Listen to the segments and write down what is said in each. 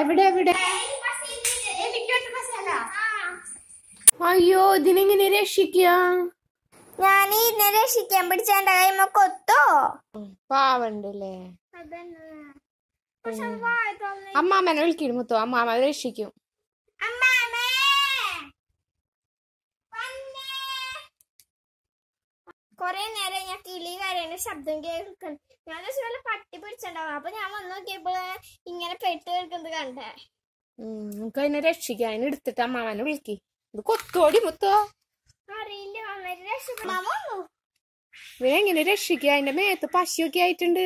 എവിടെ എവിടെ? അയ്യോ ഇതിനെങ്ങനെ രക്ഷിക്കാം? ഞാൻ ഇതിനെ രക്ഷിക്കാൻ പിടിച്ച എന്റെ കൈമ കൊത്തോ? പാവണ്ടല്ലേ? അമ്മാമനെ വിളിക്കിരുമത്തോ അമ്മാമ രക്ഷിക്കും. കൊറേ നേരം ഞാൻ കിളി കരയുടെ ശബ്ദം കേൾക്കണം ഞാൻ വല്ല പട്ടി പിടിച്ചിട്ടുണ്ടാവും. അപ്പൊ ഞാൻ വന്ന് നോക്കിയപ്പോ ഇങ്ങനെ പെട്ട് കേൾക്കുന്നത് കണ്ടേ. ഉം, നമുക്ക് അതിനെ രക്ഷിക്കാം അതിനെ എടുത്തിട്ട് അമ്മാവനെ വിളിക്ക്. ഇത് കൊത്തോടി മുത്തോ? അറിയില്ല വന്നു. എങ്ങനെ രക്ഷിക്കുക അതിന്റെ മേത്ത് പശുവൊക്കെ ആയിട്ടുണ്ട്.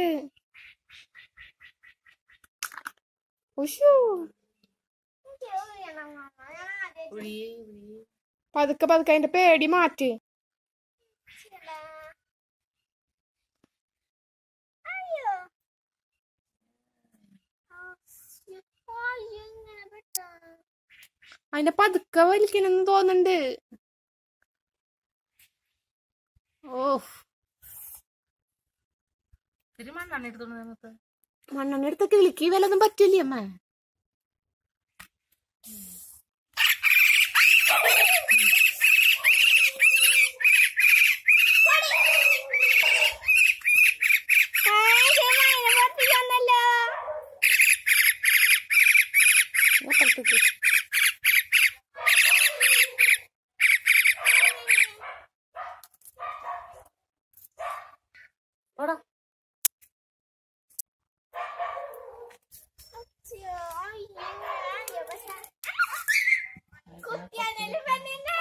പതുക്കെ പതുക്കെ അതിന്റെ പേടി മാറ്റ് ചെയ്യടാ. അയ്യോ ആ, ശ്ശി. അയ്യോ, ഇങ്ങനെ പെട്ടോ. അതിന്റെ പതുക്കെ വലിക്കണമെന്ന് തോന്നുന്നുണ്ട് ഓ ഇത്തിരി മണ്ണെണ്ണ എടുത്തൊക്കെ വിളിക്ക്. വല്ലതും പറ്റില്ലേ അമ്മ? Thank ഇത് പെണ്ണിനെ.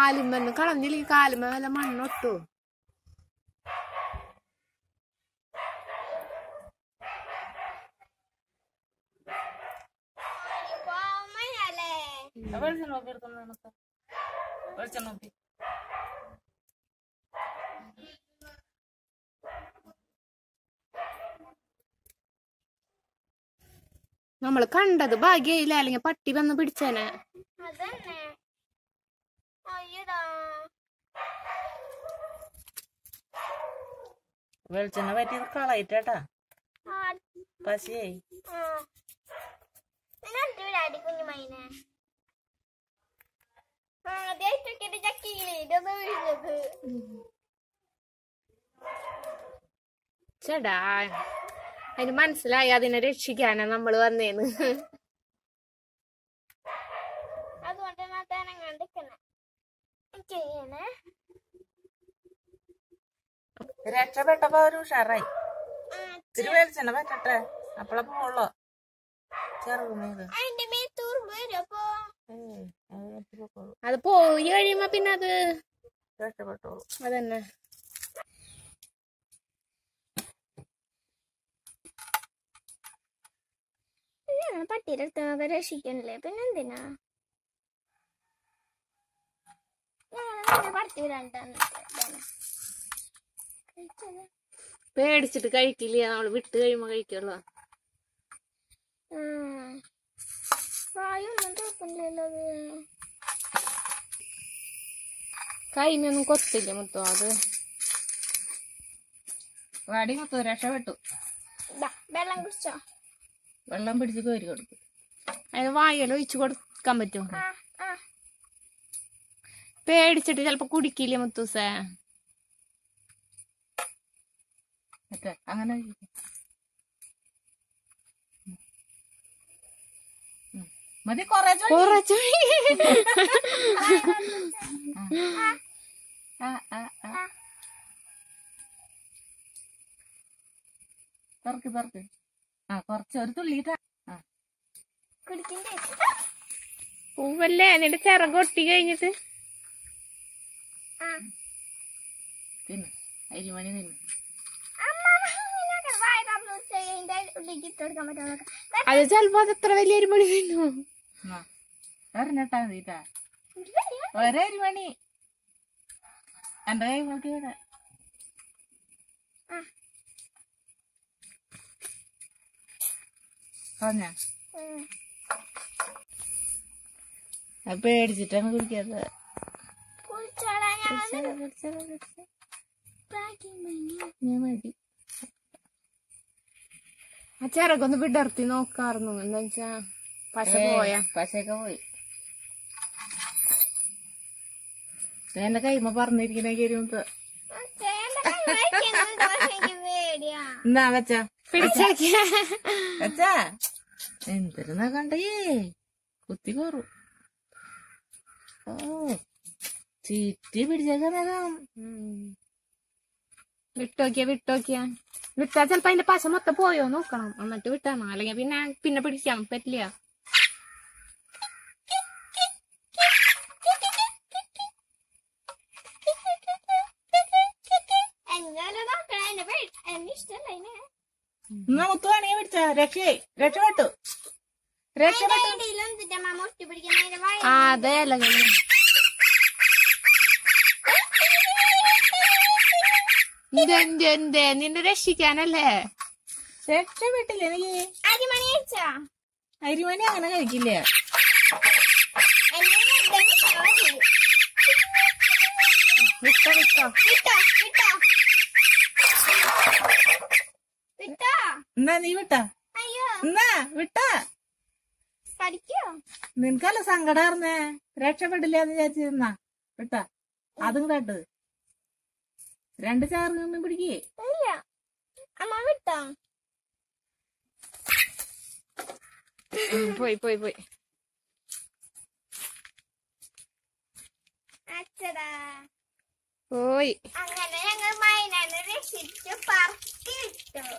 കാലുമ്പന്ന് കളഞ്ഞില്ലെങ്കിൽ കാലുമ്പ വല്ല മണ്ണൊട്ടു. വെളിച്ചെണ്ണ നോക്കി എടുത്തോണ്ട് നമുക്ക് വെളിച്ചെണ്ണ നോക്കി നമ്മൾ കണ്ടത് ഭാഗ്യയില്ല? അല്ലെങ്കിൽ പട്ടി വന്ന് പിടിച്ചേനെ. വെളിച്ചെണ്ണ പറ്റിയത് കളയിട്ടാ പശിയേ. ചേടാ അതിന് മനസ്സിലായി അതിനെ രക്ഷിക്കാനാ നമ്മൾ വന്നേന്ന്. അതുകൊണ്ട് രക്ഷപ്പെട്ടപ്പോ ഒരു ഉഷാറായി. ഇത്തിരി വെളിച്ചെണ്ണ പറ്റട്ടെ? അപ്പളപ്പോളോ ചെറുമീത് മേത്തൂർമ്പ് അത് പോയി കഴിയുമ്പോ പിന്നെ അത് രക്ഷപ്പെട്ടോളൂ. അതന്നെ. ഞാൻ പട്ടിയുടെ അടുത്ത് അവരെ രക്ഷിക്കണില്ലേ പിന്നെ എന്തിനാ ഞാൻ പട്ടി പേടിച്ചിട്ട് കഴിക്കില്ല. നമ്മൾ വിട്ട് കഴിയുമ്പോ കഴിക്കുള്ളൂ. അത്. കൈമൊന്നും കൊത്തില്ല മുത്തോ അത്. വാടി മുത്തോ രക്ഷപ്പെട്ടു. വെള്ളം കുടിച്ചോ? വെള്ളം പിടിച്ച് കോരി കൊടുക്കും. അതിന് വായല ഒഴിച്ചു കൊടുക്കാൻ പറ്റും പേടിച്ചിട്ട് ചിലപ്പോ കുടിക്കില്ല മുത്തൂസേ? അങ്ങനെ. മതി കൊറേ കുറച്ചു ആ കുറച്ച് ഒരു തുള്ളിട്ടാ കുടിക്കണ്ടേ? പൂവല്ലേ? നിന്റെ ചിറക് ഒട്ടി കഴിഞ്ഞിട്ട്. തിന്നു. അരിമണി തിന്നു. അത് ചെലപ്പോ അത് എത്ര വലിയ അരിമണി മണി തിന്നു മതിട്ടാ ഇത് തരുമോ? ഒരരിമണി എന്റെ കൈ നോക്കി പറഞ്ഞ? പേടിച്ചിട്ടാണ് കുടിക്കാത്ത ഞാൻ മതി. ആ ചിറകൊന്ന് വിടർത്തി നോക്കാറുന്നു എന്താ വെച്ചാ പശ പോയ. പശയൊക്കെ പോയി. എന്റെ കൈമ പറഞ്ഞിരിക്കുന്ന കരിമ്പ് എന്നാ വെച്ചാ പിടിച്ചേക്ക. വെച്ചാ എന്തിരുന്നാ കണ്ടേ കുത്തി കോറു ഓ ചീറ്റി പിടിച്ചേക്കാം വിട്ടോക്കിയ വിട്ടോക്കിയ. വിട്ടാ ചെലപ്പോ അതിന്റെ പശ മൊത്തം പോയോ നോക്കണം. എന്നിട്ട് വിട്ടാണോ അല്ലെങ്കിൽ പിന്നെ പിന്നെ പിടിക്കാൻ പറ്റില്ല. എന്തായാലും നോക്കണം. എന്നെ എന്നെ ഇഷ്ടമല്ല അതിനെ. എന്നാ മുത്തു വേണമെങ്കിൽ പിടിച്ച രക്ഷയെ രക്ഷപ്പെട്ടു. രക്ഷപ്പെട്ടു. ആ അതെ എന്തേ? നിന്നെ രക്ഷിക്കാനല്ലേ? രക്ഷപ്പെട്ടില്ലേ എനിക്ക് അരിമണി അരിമണി അങ്ങനെ കഴിക്കില്ലേ? ഇഷ്ടം വെറുതെ വിട്ടാ മതി. വിട്ടോ വിട്ടോ വിട്ടോ വിട്ടോ വിട്ടോ എന്നാ നീ വിട്ടാ? അയ്യോ. എന്നാ വിട്ടാ? പഠിക്കോ? നിനക്കല്ല സങ്കടാർന്നേ രക്ഷപ്പെട്ടില്ല എന്ന് വിചാരിച്ചിരുന്നാ വിട്ടാ. അതും കേട്ടത് രണ്ട് ചാറ് നിന്നും പിടിക്കേ? ഇല്ല. അമ്മ വിട്ടോ? പോയി പോയി പോയി. അച്ചടാ. പോയി. അങ്ങനെ ഞങ്ങൾ മൈനനെ രക്ഷിച്ചു പറത്തിയിട്ടു